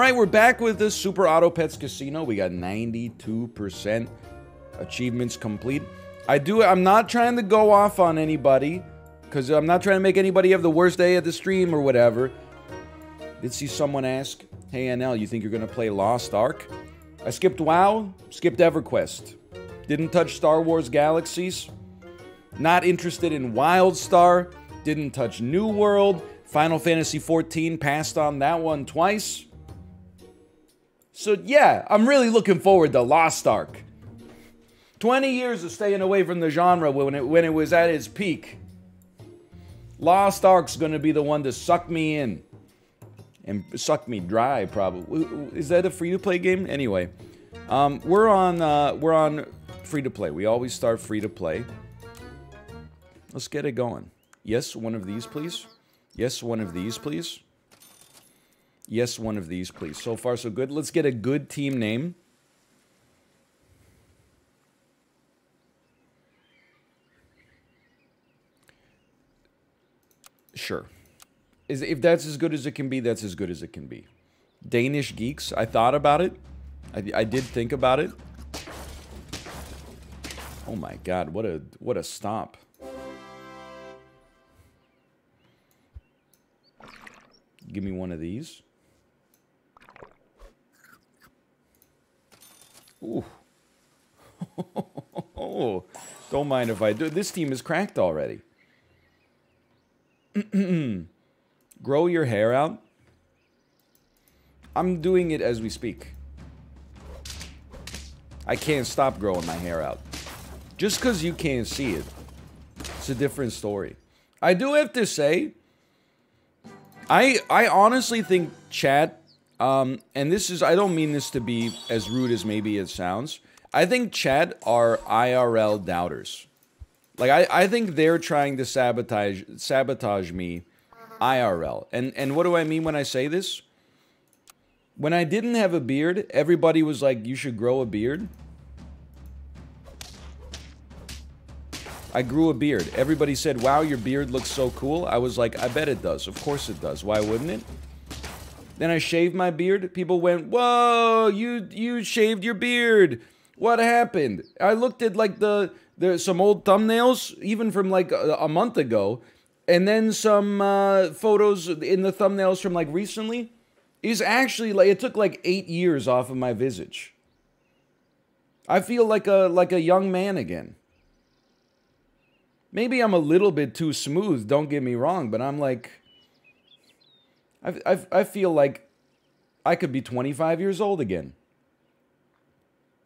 All right, we're back with this Super Auto Pets Casino. We got 92% achievements complete. I do, I'm not trying to go off on anybody because I'm not trying to make anybody have the worst day at the stream or whatever. Did see someone ask, hey NL, you think you're going to play Lost Ark? I skipped WoW, skipped EverQuest. Didn't touch Star Wars Galaxies. Not interested in WildStar. Didn't touch New World. Final Fantasy XIV, passed on that one twice. So yeah, I'm really looking forward to Lost Ark. 20 years of staying away from the genre when it, when it was at its peak. Lost Ark's gonna be the one to suck me in. And suck me dry, probably. Is that a free-to-play game? Anyway. Um, we're on, uh, we're on free-to-play. We always start free-to-play. Let's get it going. Yes, one of these, please. Yes, one of these, please. Yes, one of these, please. So far, so good. Let's get a good team name. Sure. Is if that's as good as it can be, that's as good as it can be. Danish geeks. I thought about it. I, I did think about it. Oh my god, what a what a stomp. Give me one of these. Ooh. oh, don't mind if I do. This team is cracked already. Grow your hair out. I'm doing it as we speak. I can't stop growing my hair out. Just because you can't see it, it's a different story. I do have to say, I I honestly think chat, um, and this is I don't mean this to be as rude as maybe it sounds. I think Chad are IRL doubters. Like I, I think they're trying to sabotage sabotage me IRL. And and what do I mean when I say this? When I didn't have a beard, everybody was like, you should grow a beard. I grew a beard. Everybody said, wow, your beard looks so cool. I was like, I bet it does. Of course it does. Why wouldn't it? Then I shaved my beard. People went, whoa, you, you shaved your beard. What happened? I looked at like the, there's some old thumbnails, even from like a, a month ago, and then some uh, photos in the thumbnails from like recently. Is actually like it took like eight years off of my visage. I feel like a like a young man again. Maybe I'm a little bit too smooth, don't get me wrong, but I'm like, I, I, I feel like I could be 25 years old again.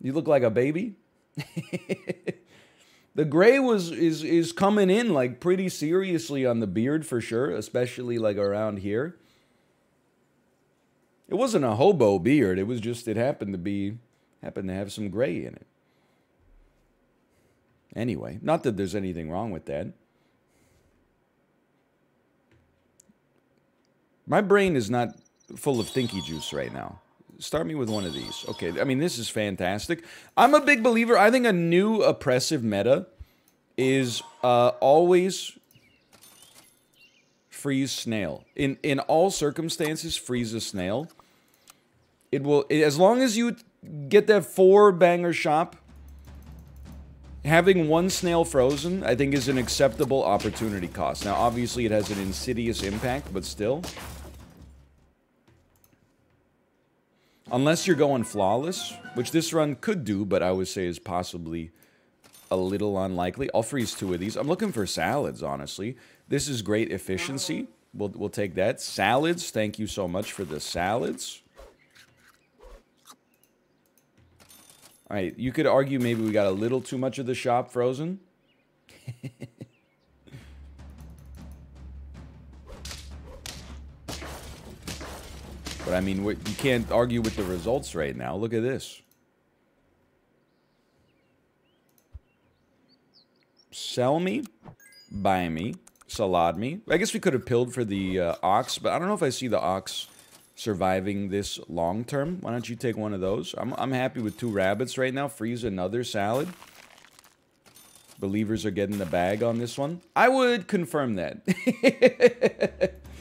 You look like a baby. the gray was is is coming in like pretty seriously on the beard for sure, especially like around here. It wasn't a hobo beard. It was just it happened to be happened to have some gray in it. Anyway, not that there's anything wrong with that. My brain is not full of thinky juice right now. Start me with one of these. Okay, I mean, this is fantastic. I'm a big believer. I think a new oppressive meta is uh, always freeze snail. In in all circumstances, freeze a snail. It will, as long as you get that four banger shop, having one snail frozen, I think, is an acceptable opportunity cost. Now, obviously, it has an insidious impact, but still. Unless you're going flawless, which this run could do, but I would say is possibly a little unlikely. I'll freeze two of these. I'm looking for salads, honestly. This is great efficiency. We'll, we'll take that. Salads, thank you so much for the salads. All right, you could argue maybe we got a little too much of the shop frozen. but I mean, you can't argue with the results right now. Look at this. Sell me, buy me, salad me. I guess we could have pilled for the uh, ox, but I don't know if I see the ox surviving this long term. Why don't you take one of those? I'm, I'm happy with two rabbits right now. Freeze another salad. Believers are getting the bag on this one. I would confirm that.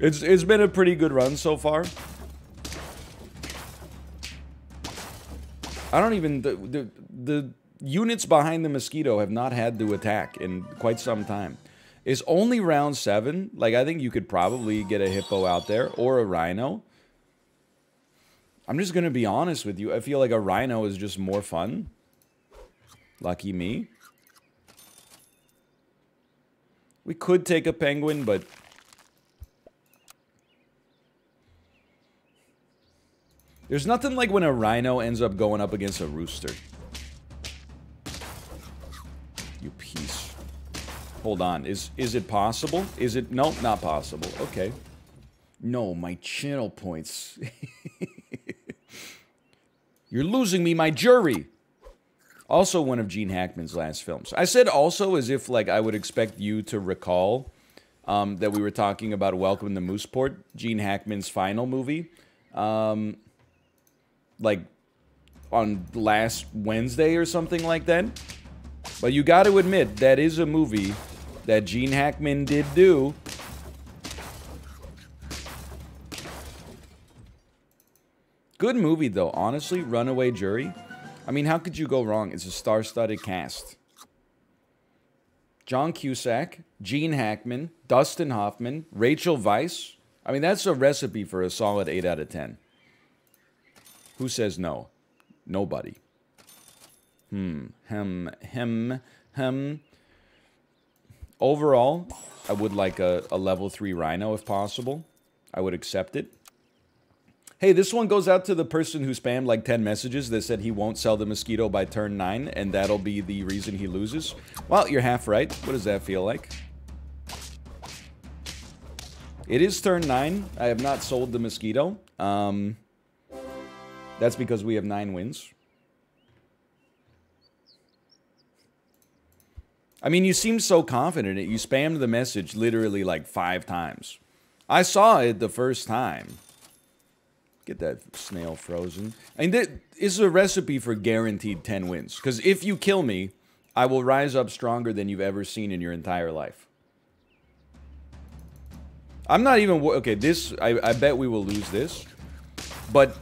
it's It's been a pretty good run so far. I don't even the the the units behind the mosquito have not had to attack in quite some time. It's only round seven. Like I think you could probably get a hippo out there or a rhino. I'm just gonna be honest with you. I feel like a rhino is just more fun. Lucky me. We could take a penguin, but There's nothing like when a rhino ends up going up against a rooster. You piece. Hold on. Is is it possible? Is it... Nope, not possible. Okay. No, my channel points. You're losing me my jury. Also one of Gene Hackman's last films. I said also as if like I would expect you to recall um, that we were talking about Welcome to Mooseport, Gene Hackman's final movie. Um, like on last Wednesday or something like that. But you got to admit, that is a movie that Gene Hackman did do. Good movie, though. Honestly, Runaway Jury. I mean, how could you go wrong? It's a star-studded cast. John Cusack, Gene Hackman, Dustin Hoffman, Rachel Weisz. I mean, that's a recipe for a solid 8 out of 10. Who says no? Nobody. Hmm. Hem. Hem. Hem. Overall, I would like a, a level 3 Rhino if possible. I would accept it. Hey, this one goes out to the person who spammed like 10 messages that said he won't sell the Mosquito by turn 9, and that'll be the reason he loses. Well, you're half right. What does that feel like? It is turn 9. I have not sold the Mosquito. Um, that's because we have 9 wins. I mean, you seem so confident. You spammed the message literally like five times. I saw it the first time. Get that snail frozen. I mean, this is a recipe for guaranteed 10 wins. Because if you kill me, I will rise up stronger than you've ever seen in your entire life. I'm not even... Okay, this... I, I bet we will lose this. But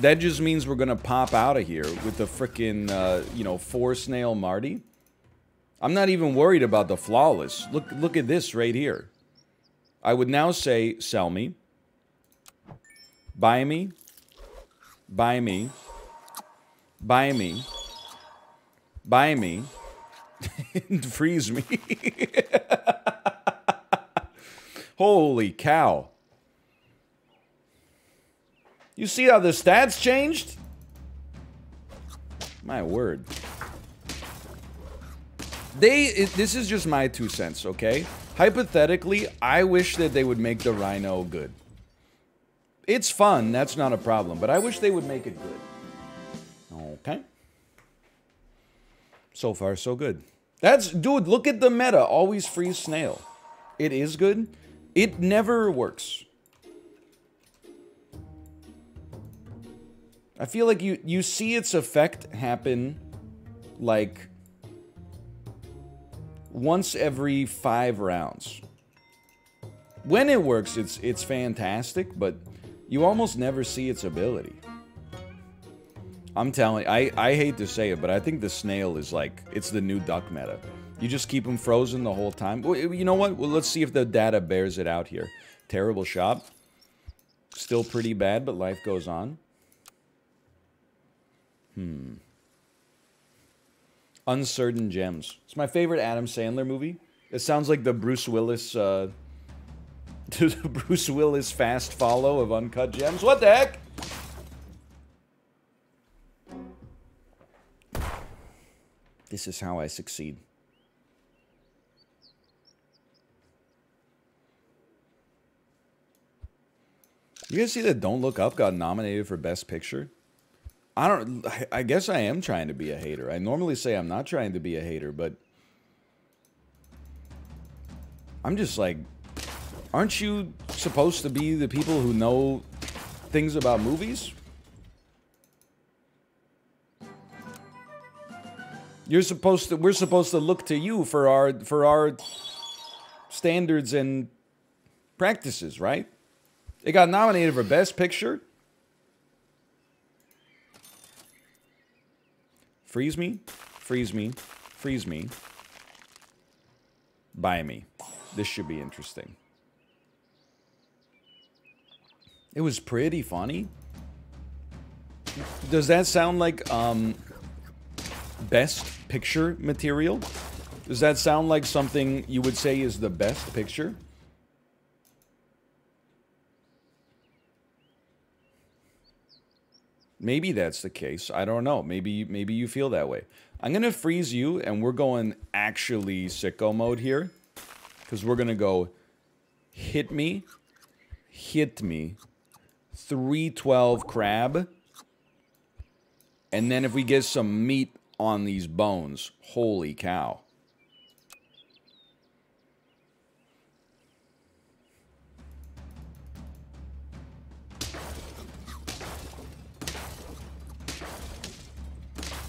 that just means we're going to pop out of here with the freaking, uh, you know, four snail Marty. I'm not even worried about the flawless. Look, look at this right here. I would now say, sell me. Buy me. Buy me. Buy me. Buy me. freeze me. Holy cow. You see how the stats changed? My word. They, it, this is just my two cents, okay? Hypothetically, I wish that they would make the Rhino good. It's fun, that's not a problem, but I wish they would make it good. Okay. So far, so good. That's, dude, look at the meta. Always freeze snail. It is good. It never works. I feel like you, you see its effect happen like once every five rounds. When it works, it's it's fantastic, but you almost never see its ability. I'm telling I, I hate to say it, but I think the snail is like, it's the new duck meta. You just keep them frozen the whole time. You know what? Well, let's see if the data bears it out here. Terrible shot. Still pretty bad, but life goes on. Hmm. Uncertain Gems. It's my favorite Adam Sandler movie. It sounds like the Bruce Willis, uh, the Bruce Willis fast follow of Uncut Gems. What the heck? This is how I succeed. You guys see that Don't Look Up got nominated for Best Picture? I don't. I guess I am trying to be a hater. I normally say I'm not trying to be a hater, but I'm just like, aren't you supposed to be the people who know things about movies? You're supposed to. We're supposed to look to you for our for our standards and practices, right? It got nominated for Best Picture. Freeze me, freeze me, freeze me. Buy me. This should be interesting. It was pretty funny. Does that sound like um, best picture material? Does that sound like something you would say is the best picture? Maybe that's the case. I don't know. Maybe maybe you feel that way. I'm going to freeze you and we're going actually sicko mode here. Because we're going to go hit me, hit me, 312 crab. And then if we get some meat on these bones, holy cow.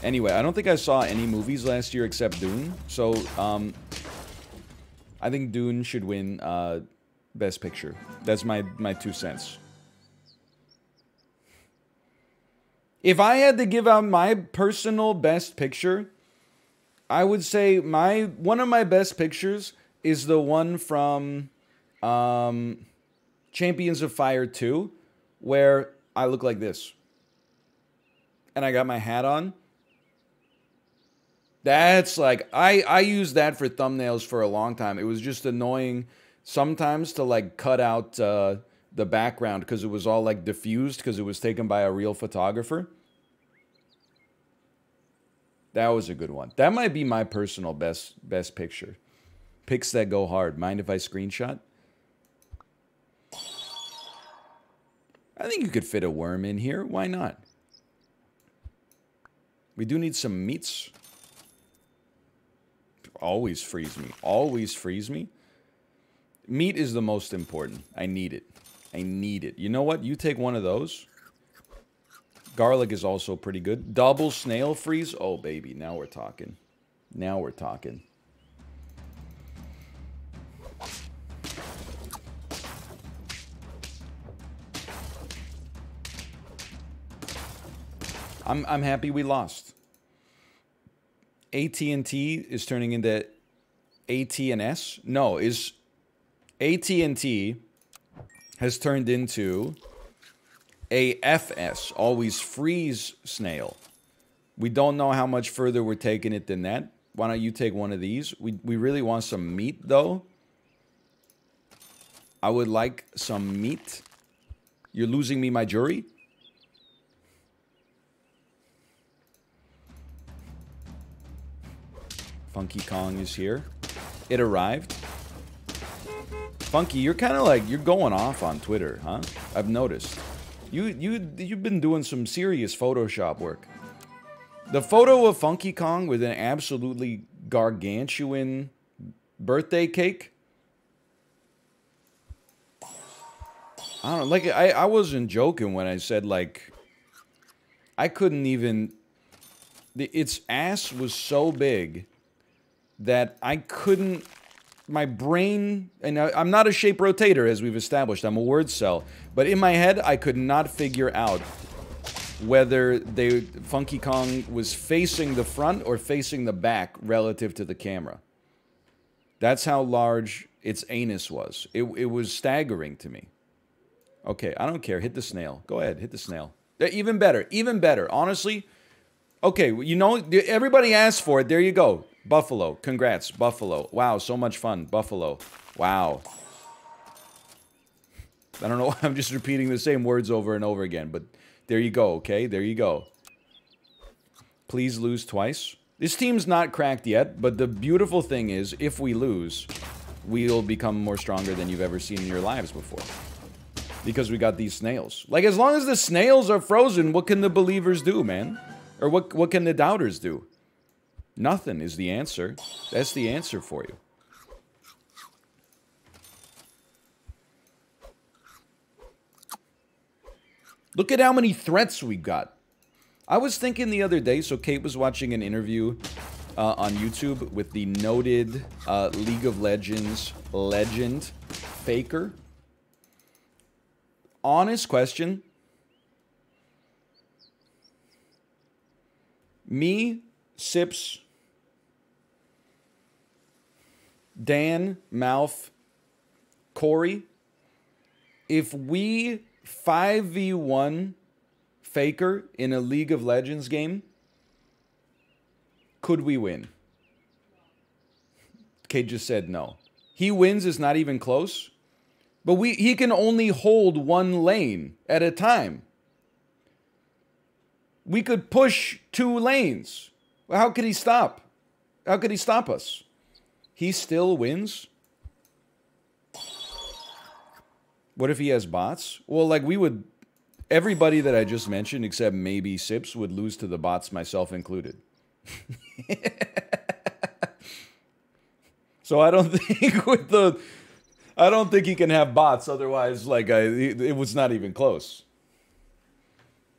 Anyway, I don't think I saw any movies last year except Dune. So, um, I think Dune should win uh, Best Picture. That's my, my two cents. If I had to give out my personal best picture, I would say my one of my best pictures is the one from um, Champions of Fire 2, where I look like this. And I got my hat on. That's like I I used that for thumbnails for a long time. It was just annoying sometimes to like cut out uh, the background because it was all like diffused because it was taken by a real photographer. That was a good one. That might be my personal best best picture. Pics that go hard. Mind if I screenshot? I think you could fit a worm in here. Why not? We do need some meats. Always freeze me. Always freeze me. Meat is the most important. I need it. I need it. You know what? You take one of those. Garlic is also pretty good. Double snail freeze. Oh, baby. Now we're talking. Now we're talking. I'm, I'm happy we lost. AT&T is turning into AT&S? No, is AT&T has turned into AFS, always freeze snail. We don't know how much further we're taking it than that. Why don't you take one of these? We, we really want some meat, though. I would like some meat. You're losing me my jury? Funky Kong is here. It arrived. Funky, you're kind of like, you're going off on Twitter, huh? I've noticed. You, you, you've been doing some serious Photoshop work. The photo of Funky Kong with an absolutely gargantuan birthday cake. I don't like, I, I wasn't joking when I said, like, I couldn't even, the, its ass was so big that I couldn't, my brain, and I, am not a shape rotator as we've established, I'm a wordcel, but in my head I could not figure out whether they Funky Kong was facing the front or facing the back relative to the camera. That's how large its anus was. It, it was staggering to me. Okay, I don't care. Hit the snail. Go ahead, hit the snail. Uh, even better, even better. Honestly, okay, you know, everybody asked for it. There you go. Buffalo. Congrats, Buffalo. Wow, so much fun. Buffalo. Wow. I don't know I'm just repeating the same words over and over again, but there you go, okay? There you go. Please lose twice. This team's not cracked yet, but the beautiful thing is, if we lose, we'll become more stronger than you've ever seen in your lives before. Because we got these snails. Like, as long as the snails are frozen, what can the believers do, man? Or what, what can the doubters do? Nothing is the answer. That's the answer for you. Look at how many threats we got. I was thinking the other day, so Kate was watching an interview uh, on YouTube with the noted uh, League of Legends legend, Faker. Honest question. Me Sips, Dan, Mouth, Corey, if we 5v1 Faker in a League of Legends game, could we win? Kate just said no. He wins is not even close. But we he can only hold one lane at a time. We could push two lanes. How could he stop? How could he stop us? He still wins? What if he has bots? Well, like we would everybody that I just mentioned except maybe Sips would lose to the bots myself included. so I don't think with the I don't think he can have bots. Otherwise, like I, it was not even close.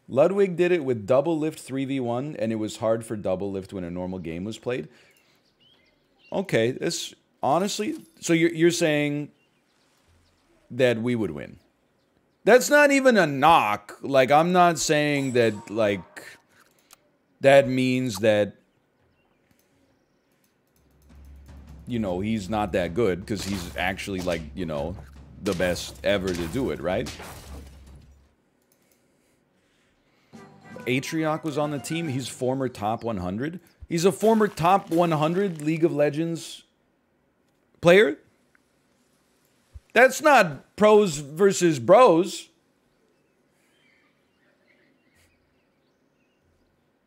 Ludwig did it with Doublelift 3v1, and it was hard for Doublelift when a normal game was played. Okay, this honestly, so you're you're saying that we would win. That's not even a knock. Like I'm not saying that like that means that you know, he's not that good because he's actually like, you know, the best ever to do it, right? Atrioc was on the team. He's former top 100. He's a former top 100 League of Legends player. That's not pros versus bros.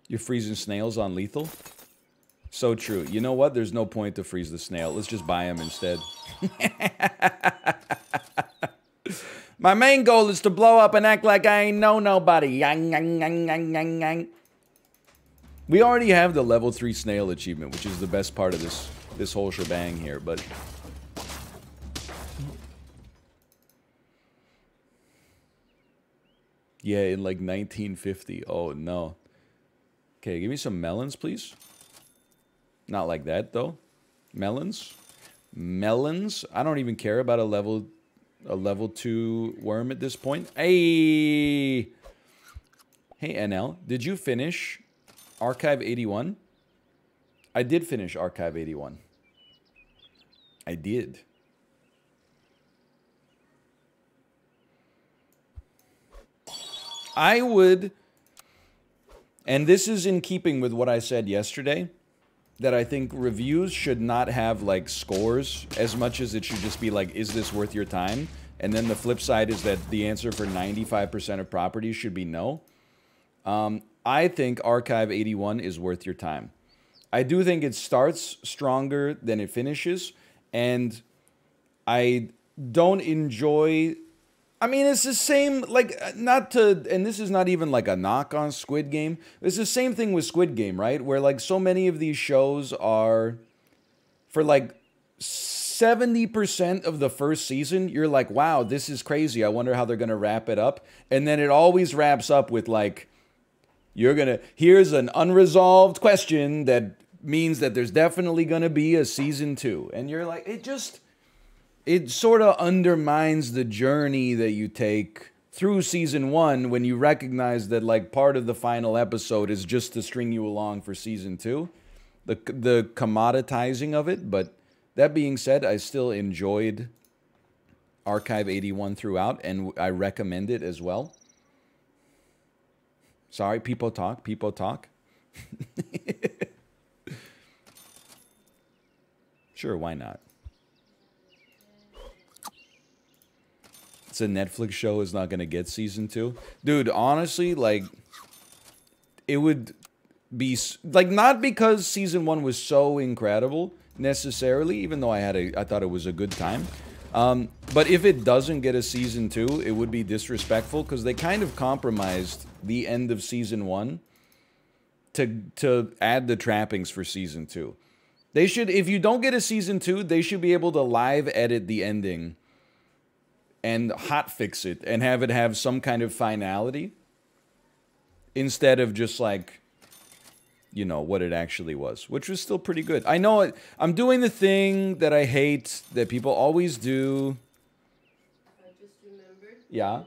You're freezing snails on lethal? So true. You know what? There's no point to freeze the snail. Let's just buy him instead. My main goal is to blow up and act like I ain't know nobody. Yang, yang, yang, yang, yang, yang. We already have the level 3 snail achievement, which is the best part of this this whole shebang here, but... Yeah, in like 1950. Oh, no. Okay, give me some melons, please. Not like that, though. Melons. Melons. I don't even care about a level a level 2 worm at this point. Hey! Hey, NL. Did you finish Archive 81? I did finish Archive 81. I did. I would, and this is in keeping with what I said yesterday, that I think reviews should not have like scores as much as it should just be like, is this worth your time? And then the flip side is that the answer for 95% of properties should be no. Um, I think Archive 81 is worth your time. I do think it starts stronger than it finishes, and I don't enjoy I mean, it's the same, like, uh, not to, and this is not even like a knock on Squid Game. It's the same thing with Squid Game, right? Where, like, so many of these shows are, for like 70% of the first season, you're like, wow, this is crazy. I wonder how they're going to wrap it up. And then it always wraps up with, like, you're going to, here's an unresolved question that means that there's definitely going to be a season two. And you're like, it just, it sort of undermines the journey that you take through season one when you recognize that like part of the final episode is just to string you along for season two the the commoditizing of it but that being said i still enjoyed archive 81 throughout and i recommend it as well sorry people talk people talk sure why not it's a Netflix show is not going to get season 2. Dude, honestly, like it would be like not because season 1 was so incredible necessarily, even though I had a I thought it was a good time. Um, but if it doesn't get a season 2, it would be disrespectful cuz they kind of compromised the end of season 1 to to add the trappings for season 2. They should if you don't get a season 2, they should be able to live edit the ending and hot fix it and have it have some kind of finality instead of just like you know what it actually was, which was still pretty good. I know it, I'm doing the thing that I hate that people always do. I just remembered. Yeah.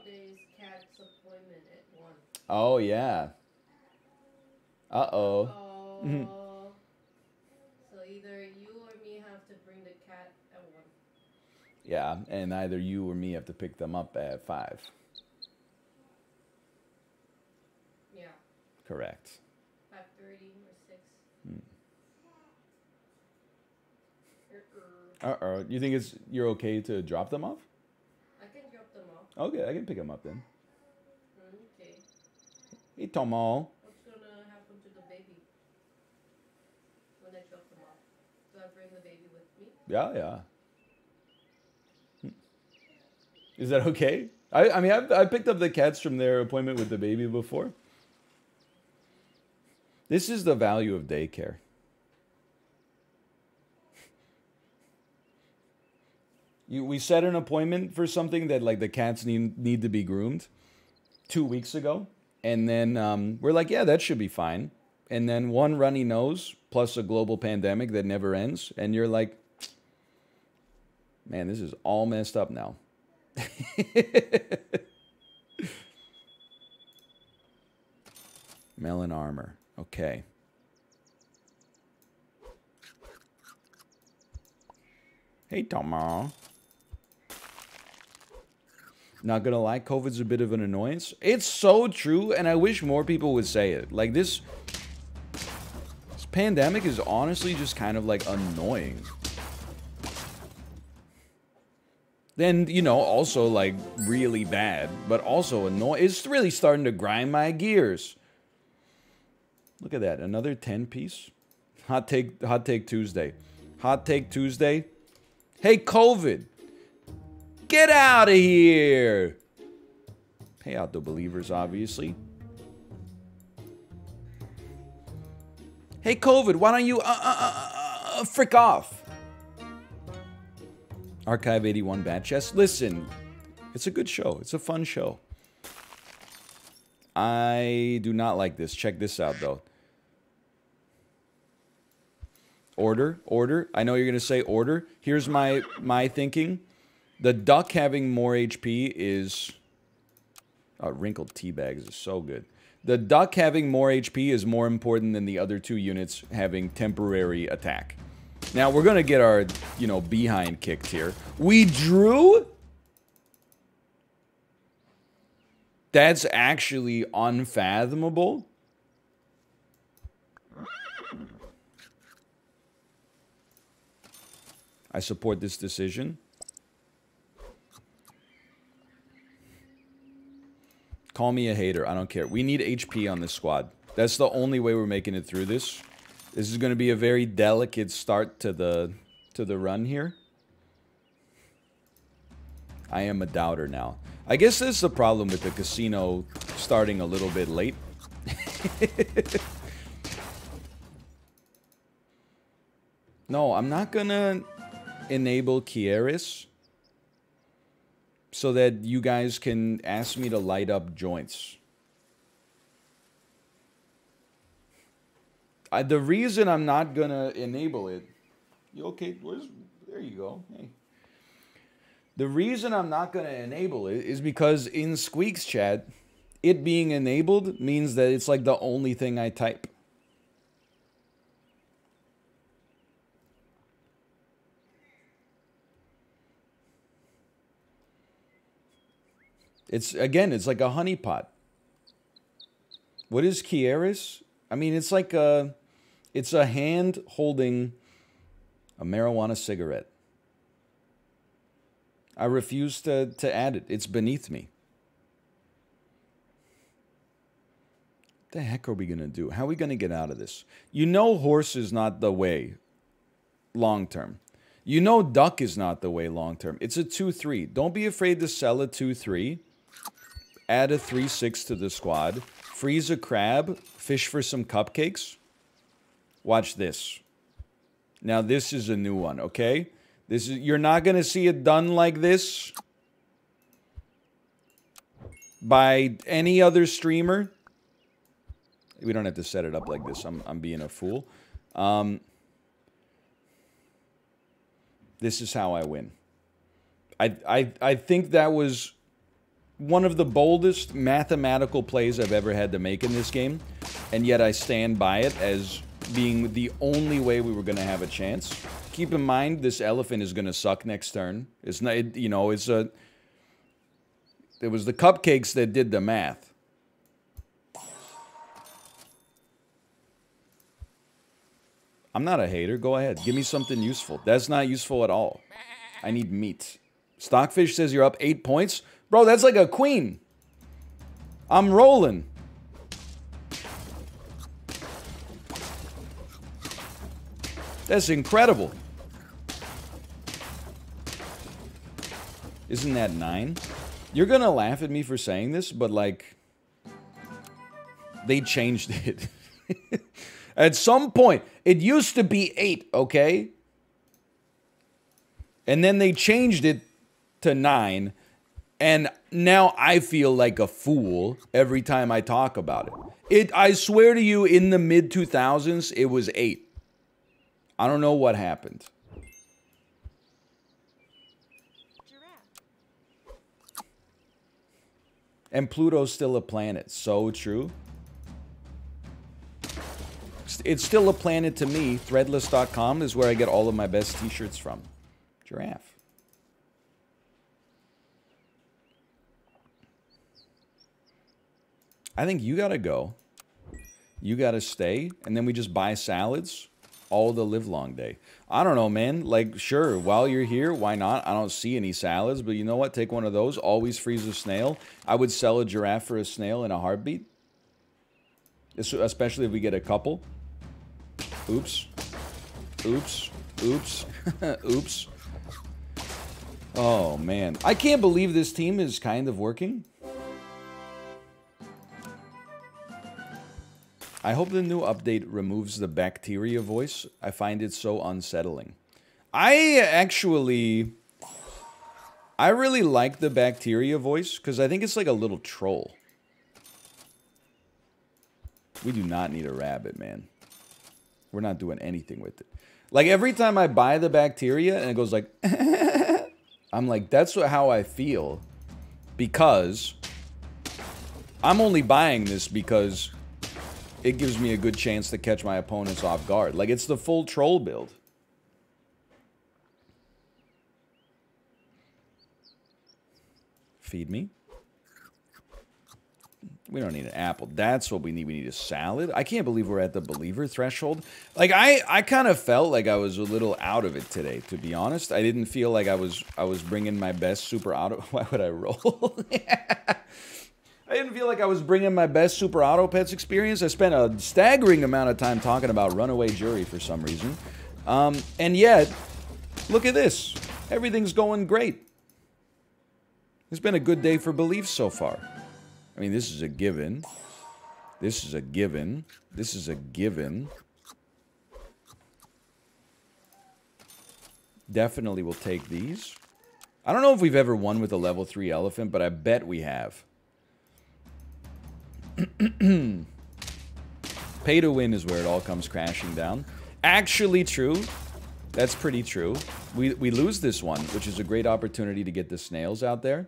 Oh yeah. Uh oh. Mm -hmm. so either you or me have to bring the cat at one. Yeah, and either you or me have to pick them up at five. Yeah. Correct five thirty or six. Uh oh. You think it's you're okay to drop them off? I can drop them off. Okay, I can pick them up then. Okay. Hey, Tomo. What's gonna happen to the baby when I drop them off? Do I bring the baby with me? Yeah, yeah. Hmm. Is that okay? I, I mean, I've, I picked up the cats from their appointment with the baby before. This is the value of daycare. You, we set an appointment for something that like the cats need need to be groomed two weeks ago, and then um, we're like, yeah, that should be fine. And then one runny nose plus a global pandemic that never ends, and you're like, man, this is all messed up now. Melon armor. Okay. Hey, Tomo. Not gonna lie, COVID's a bit of an annoyance. It's so true, and I wish more people would say it. Like this, this pandemic is honestly just kind of like annoying. Then you know, also like really bad, but also annoying. It's really starting to grind my gears. Look at that, another ten piece. Hot take, hot take Tuesday. Hot take Tuesday. Hey, COVID. Get out of here! Pay out the believers, obviously. Hey, COVID, why don't you uh, uh, uh, uh, frick off? Archive 81 Bad Chest. Listen, it's a good show. It's a fun show. I do not like this. Check this out, though. Order, order. I know you're going to say order. Here's my my thinking. The duck having more HP is. Oh, wrinkled tea bags is so good. The duck having more HP is more important than the other two units having temporary attack. Now we're gonna get our, you know, behind kicked here. We drew. That's actually unfathomable. I support this decision. Call me a hater. I don't care. We need HP on this squad. That's the only way we're making it through this. This is going to be a very delicate start to the to the run here. I am a doubter now. I guess this is the problem with the casino starting a little bit late. no, I'm not to enable Kieris so that you guys can ask me to light up joints. I, the reason I'm not gonna enable it, you okay? Where's there you go. Hey. The reason I'm not gonna enable it is because in Squeak's chat, it being enabled means that it's like the only thing I type. It's again, it's like a honeypot. What is Kieris? I mean, it's like a, it's a hand holding a marijuana cigarette. I refuse to, to add it. It's beneath me. What the heck are we going to do? How are we going to get out of this? You know horse is not the way long term. You know duck is not the way long term. It's a 2-3. Don't be afraid to sell a 2-3 add a 3-6 to the squad, freeze a crab, fish for some cupcakes. Watch this. Now this is a new one, okay? This is you're not going to see it done like this by any other streamer. We don't have to set it up like this. I'm I'm being a fool. Um, this is how I win. I I I think that was one of the boldest mathematical plays I've ever had to make in this game, and yet I stand by it as being the only way we were going to have a chance. Keep in mind this elephant is gonna suck next turn. It's not, it, you know, it's a. It was the cupcakes that did the math. I'm not a hater. Go ahead. Give me something useful. That's not useful at all. I need meat. Stockfish says you're up eight points. Bro, that's like a queen. I'm rolling. That's incredible. Isn't that nine? You're gonna laugh at me for saying this, but like, they changed it. at some point, it used to be eight, okay? And then they changed it to nine. And now I feel like a fool every time I talk about it. It I swear to you, in the mid 2000s, it was eight. I don't know what happened. And Pluto's still a planet. So true. It's still a planet to me. Threadless.com is where I get all of my best t-shirts from. Giraffe. I think you gotta go. You gotta stay, and then we just buy salads all the live long day. I don't know, man. Like, sure, while you're here, why not? I don't see any salads, but you know what? Take one of those. Always freeze a snail. I would sell a giraffe for a snail in a heartbeat. Especially if we get a couple. Oops. Oops. Oops. Oops. Oh, man. I can't believe this team is kind of working. I hope the new update removes the bacteria voice. I find it so unsettling. I actually... I really like the bacteria voice because I think it's like a little troll. We do not need a rabbit, man. We're not doing anything with it. Like every time I buy the bacteria and it goes like... I'm like, that's how I feel. Because... I'm only buying this because it gives me a good chance to catch my opponents off guard. Like, it's the full troll build. Feed me. We don't need an apple. That's what we need. We need a salad. I can't believe we're at the believer threshold. Like I, I kind of felt like I was a little out of it today. To be honest, I didn't feel like I was, I was bringing my best super auto. Why would I roll? I didn't feel like I was bringing my best Super Auto Pets experience. I spent a staggering amount of time talking about Runaway Jury for some reason. Um, and yet, look at this. Everything's going great. It's been a good day for beliefs so far. I mean, this is a given. This is a given. This is a given. Definitely will take these. I don't know if we've ever won with a level 3 elephant, but I bet we have. Pay to win is where it all comes crashing down. Actually true. That's pretty true. We, we lose this one, which is a great opportunity to get the snails out there.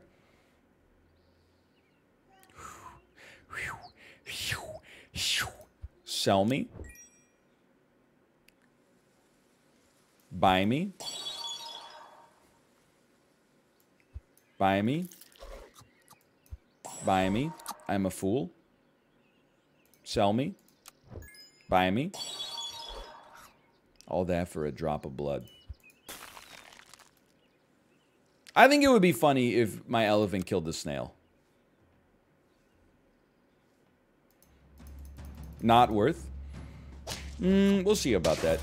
Sell me. Buy me. Buy me. Buy me. I'm a fool. Sell me. Buy me. All that for a drop of blood. I think it would be funny if my elephant killed the snail. Not worth? Mm, we'll see about that.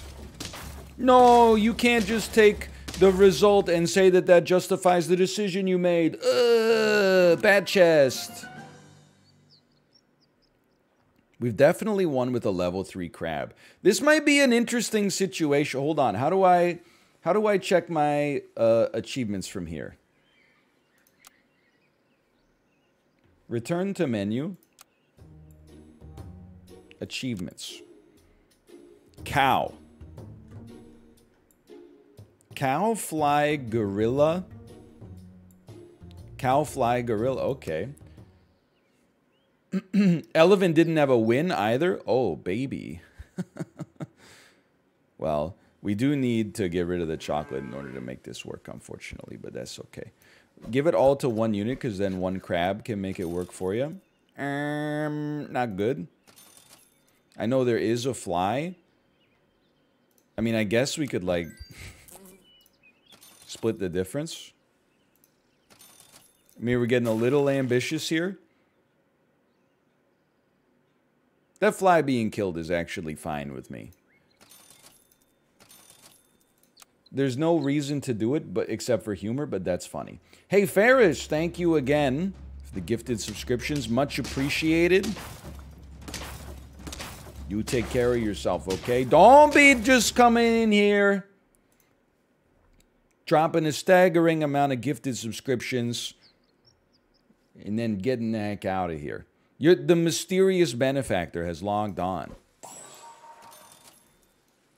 No, you can't just take the result and say that that justifies the decision you made. Ugh, bad chest. We've definitely won with a level 3 crab. This might be an interesting situation. Hold on. How do I how do I check my uh, achievements from here? Return to menu. Achievements. Cow. Cow, fly, gorilla. Cow, fly, gorilla. Okay. Elephant didn't have a win either. Oh, baby. well, We do need to get rid of the chocolate in order to make this work, unfortunately, but that's okay. Give it all to one unit, because then one crab can make it work for you. Um, not good. I know there is a fly. I mean, I guess we could, like, split the difference. I mean, we're getting a little ambitious here. That fly being killed is actually fine with me. There's no reason to do it, but except for humor, but that's funny. Hey, Farish, thank you again for the gifted subscriptions. Much appreciated. You take care of yourself, okay? Don't be just coming in here, dropping a staggering amount of gifted subscriptions, and then getting the heck out of here. You're, the mysterious benefactor has logged on.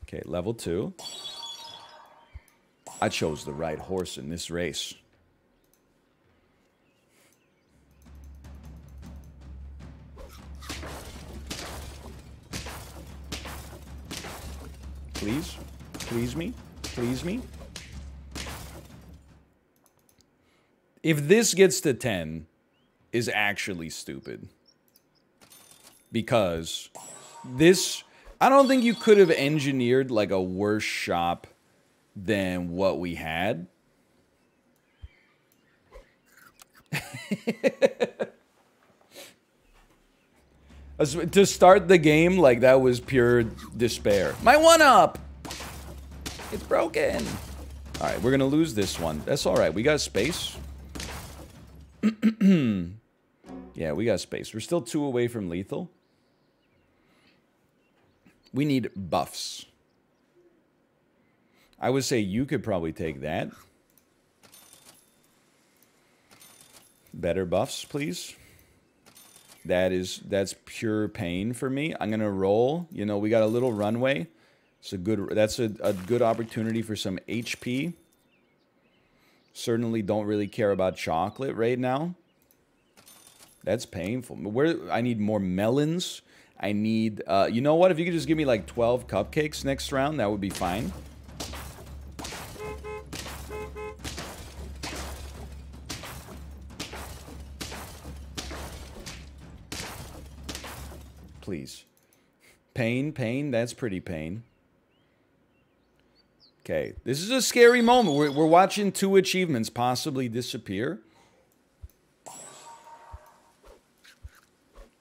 Okay, level two. I chose the right horse in this race. Please? Please me? Please me? If this gets to 10, is actually stupid. Because this... I don't think you could have engineered, like, a worse shop than what we had. to start the game, like, that was pure despair. My one-up! It's broken! Alright, we're gonna lose this one. That's alright, we got space. yeah, we got space. We're still two away from lethal. We need buffs. I would say you could probably take that. Better buffs, please. That is that's pure pain for me. I'm gonna roll. You know, we got a little runway. It's a good that's a, a good opportunity for some HP. Certainly don't really care about chocolate right now. That's painful. Where I need more melons. I need uh, you know what? If you could just give me like 12 cupcakes next round, that would be fine. please. Pain, pain, that's pretty pain. Okay, this is a scary moment. We're, we're watching two achievements possibly disappear.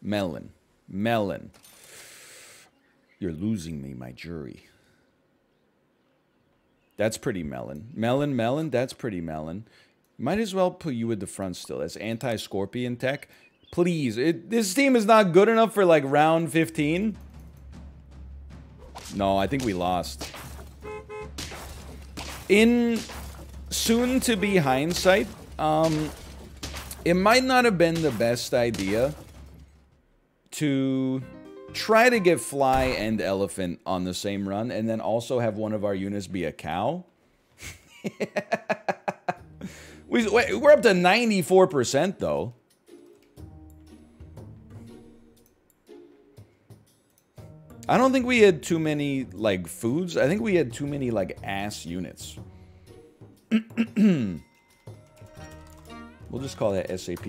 Melon. Melon. You're losing me, my jury. That's pretty melon. Melon, melon, that's pretty melon. Might as well put you at the front still. That's anti-scorpion tech. Please. It, this team is not good enough for like round 15. No, I think we lost. In soon to be hindsight, um, it might not have been the best idea to try to get fly and elephant on the same run and then also have one of our units be a cow. we, we're up to 94% though. I don't think we had too many, like, foods. I think we had too many, like, ass units. we'll just call that SAP.